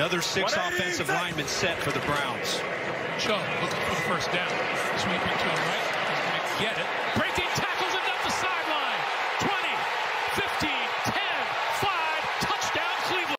Another six offensive linemen set for the Browns. Chubb looking for the first down. Sweeping to the right. He's going to get it.